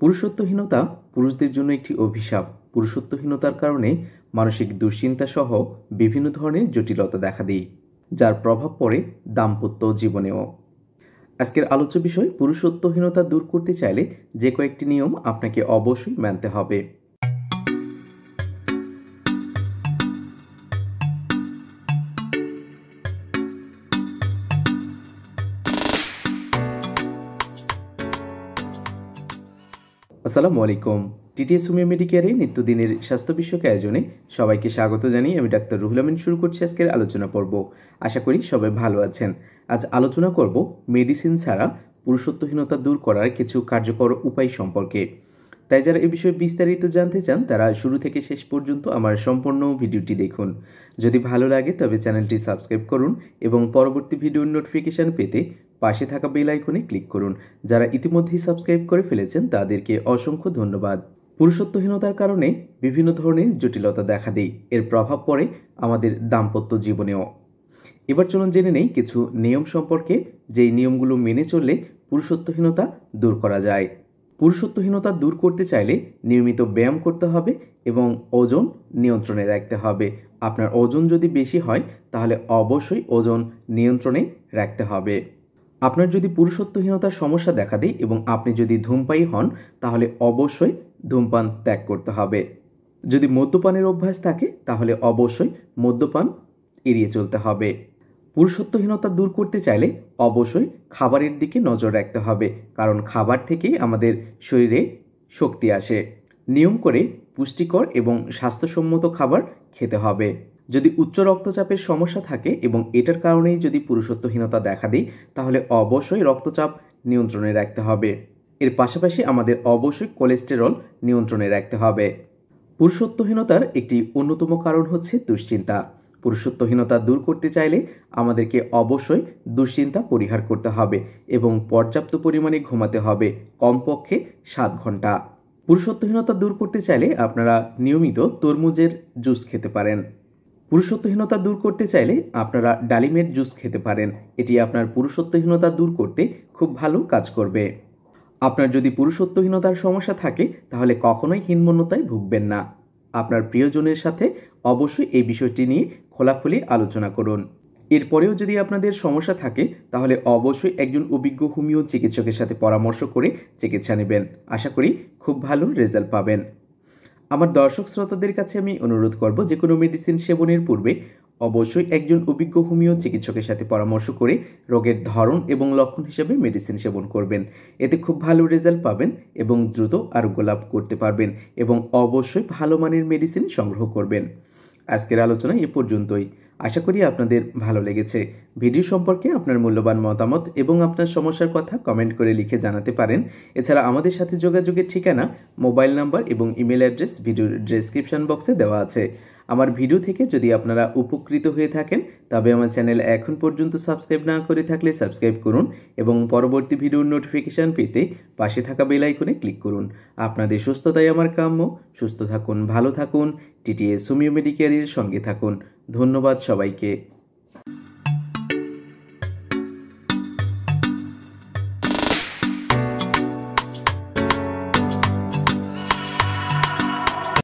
পুরুষত্বহীনতা পুরুষদের জন্য একটি অভিশাপ। পুরুষত্বহীনতার কারণে মানসিক দুশ্চিন্তা সহ বিভিন্ন ধরনের জটিলতা দেখা দেয়, যার প্রভাব পড়ে দাম্পত্য জীবনেও। আজকের আলোচ্য বিষয়, পুরুষত্বহীনতা দূর করতে চাইলে যে কয়েকটি নিয়ম আপনাকে অবশ্যই মানতে হবে। আসসালামু আলাইকুম। টিটিএস হোমিও মেডিকেয়ারে নিত্যদিনের স্বাস্থ্য বিষয়ক আয়োজনে সবাইকে স্বাগত জানিয়ে আমি ডাক্তার রুহুল আমিন শুরু করছি আজকের আলোচনা পর্ব। আশা করি সবাই ভালো আছেন। আজ আলোচনা করব মেডিসিন ছাড়া পুরুষত্বহীনতা দূর করার কিছু কার্যকর উপায় সম্পর্কে। তাই যারা এ বিষয়ে বিস্তারিত জানতে চান, তারা শুরু থেকে শেষ পর্যন্ত আমার সম্পূর্ণ ভিডিওটি দেখুন। যদি ভালো লাগে, তবে চ্যানেলটি সাবস্ক্রাইব করুন এবং পরবর্তী ভিডিওর নোটিফিকেশান পেতে পাশে থাকা বেল আইকনে ক্লিক করুন। যারা ইতিমধ্যেই সাবস্ক্রাইব করে ফেলেছেন, তাদেরকে অসংখ্য ধন্যবাদ। পুরুষত্বহীনতার কারণে বিভিন্ন ধরনের জটিলতা দেখা দেয়। এর প্রভাব পড়ে আমাদের দাম্পত্য জীবনেও। এবার চলুন জেনে নেই কিছু নিয়ম সম্পর্কে, যেই নিয়মগুলো মেনে চললে পুরুষত্বহীনতা দূর করা যায়। পুরুষত্বহীনতা দূর করতে চাইলে নিয়মিত ব্যায়াম করতে হবে এবং ওজন নিয়ন্ত্রণে রাখতে হবে। আপনার ওজন যদি বেশি হয়, তাহলে অবশ্যই ওজন নিয়ন্ত্রণে রাখতে হবে। আপনার যদি পুরুষত্বহীনতার সমস্যা দেখা দেয় এবং আপনি যদি ধূমপায়ী হন, তাহলে অবশ্যই ধূমপান ত্যাগ করতে হবে। যদি মদ্যপানের অভ্যাস থাকে, তাহলে অবশ্যই মদ্যপান এড়িয়ে চলতে হবে। পুরুষত্বহীনতা দূর করতে চাইলে অবশ্যই খাবারের দিকে নজর রাখতে হবে, কারণ খাবার থেকেই আমাদের শরীরে শক্তি আসে। নিয়ম করে পুষ্টিকর এবং স্বাস্থ্যসম্মত খাবার খেতে হবে। যদি উচ্চ রক্তচাপের সমস্যা থাকে এবং এটার কারণেই যদি পুরুষত্বহীনতা দেখা দেয়, তাহলে অবশ্যই রক্তচাপ নিয়ন্ত্রণে রাখতে হবে। এর পাশাপাশি আমাদের অবশ্যই কোলেস্টেরল নিয়ন্ত্রণে রাখতে হবে। পুরুষত্বহীনতার একটি অন্যতম কারণ হচ্ছে দুশ্চিন্তা। পুরুষত্বহীনতা দূর করতে চাইলে আমাদেরকে অবশ্যই দুশ্চিন্তা পরিহার করতে হবে এবং পর্যাপ্ত পরিমাণে ঘুমাতে হবে কমপক্ষে সাত ঘণ্টা। পুরুষত্বহীনতা দূর করতে চাইলে আপনারা নিয়মিত তরমুজের জুস খেতে পারেন। পুরুষত্বহীনতা দূর করতে চাইলে আপনারা ডালিমের জুস খেতে পারেন। এটি আপনার পুরুষত্বহীনতা দূর করতে খুব ভালো কাজ করবে। আপনার যদি পুরুষত্বহীনতার সমস্যা থাকে, তাহলে কখনোই হীনমন্যতায় ভুগবেন না। আপনার প্রিয়জনের সাথে অবশ্যই এই বিষয়টি নিয়ে খোলাখুলি আলোচনা করুন। এরপরেও যদি আপনাদের সমস্যা থাকে, তাহলে অবশ্যই একজন অভিজ্ঞ হোমিও চিকিৎসকের সাথে পরামর্শ করে চিকিৎসা নেবেন। আশা করি খুব ভালো রেজাল্ট পাবেন। আমার দর্শক শ্রোতাদের কাছে আমি অনুরোধ করব যে কোনো মেডিসিন সেবনের পূর্বে অবশ্যই একজন অভিজ্ঞ হোমিও চিকিৎসকের সাথে পরামর্শ করে রোগের ধরন এবং লক্ষণ হিসেবে মেডিসিন সেবন করবেন। এতে খুব ভালো রেজাল্ট পাবেন এবং দ্রুত আরোগ্য লাভ করতে পারবেন এবং অবশ্যই ভালো মানের মেডিসিন সংগ্রহ করবেন। আজকের আলোচনা এ পর্যন্তই। আশা করি আপনাদের ভালো লেগেছে। ভিডিও সম্পর্কে আপনার মূল্যবান মতামত এবং আপনার সমস্যার কথা কমেন্ট করে লিখে জানাতে পারেন। এছাড়া আমাদের সাথে যোগাযোগের ঠিকানা, মোবাইল নাম্বার এবং ইমেল অ্যাড্রেস ভিডিওর ডেসক্রিপশন বক্সে দেওয়া আছে। আমার ভিডিও থেকে যদি আপনারা উপকৃত হয়ে থাকেন, তবে আমার চ্যানেল এখন পর্যন্ত সাবস্ক্রাইব না করে থাকলে সাবস্ক্রাইব করুন এবং পরবর্তী ভিডিওর নোটিফিকেশান পেতে পাশে থাকা বেল আইকনে ক্লিক করুন। আপনাদের সুস্থতাই আমার কাম্য। সুস্থ থাকুন, ভালো থাকুন। টিটিএস হোমিও মেডিকেয়ারের সঙ্গে থাকুন। ধন্যবাদ সবাইকে।